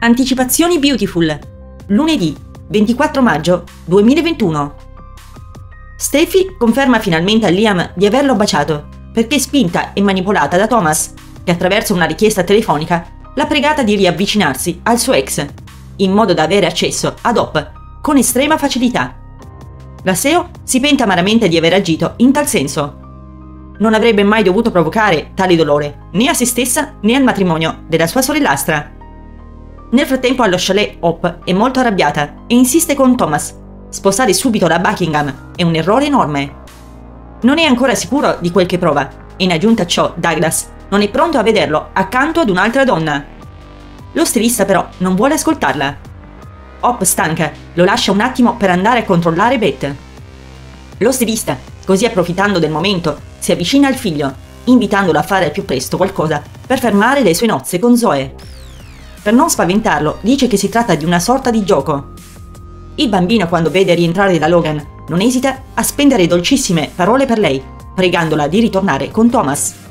Anticipazioni Beautiful. Lunedì 24 maggio 2021. Steffi conferma finalmente a Liam di averlo baciato, perché spinta e manipolata da Thomas, che attraverso una richiesta telefonica l'ha pregata di riavvicinarsi al suo ex, in modo da avere accesso ad Hop con estrema facilità. La SEO si penta amaramente di aver agito in tal senso. Non avrebbe mai dovuto provocare tale dolore, né a se stessa né al matrimonio della sua sorellastra. Nel frattempo allo chalet Hop è molto arrabbiata e insiste con Thomas. Sposare subito da Buckingham è un errore enorme. Non è ancora sicuro di quel che prova e in aggiunta a ciò Douglas non è pronto a vederlo accanto ad un'altra donna. Lo stilista però non vuole ascoltarla. Hop stanca lo lascia un attimo per andare a controllare Beth. Lo stilista, così approfittando del momento, si avvicina al figlio, invitandolo a fare al più presto qualcosa per fermare le sue nozze con Zoe. Per non spaventarlo, dice che si tratta di una sorta di gioco. Il bambino, quando vede rientrare da Logan, non esita a spendere dolcissime parole per lei, pregandola di ritornare con Thomas.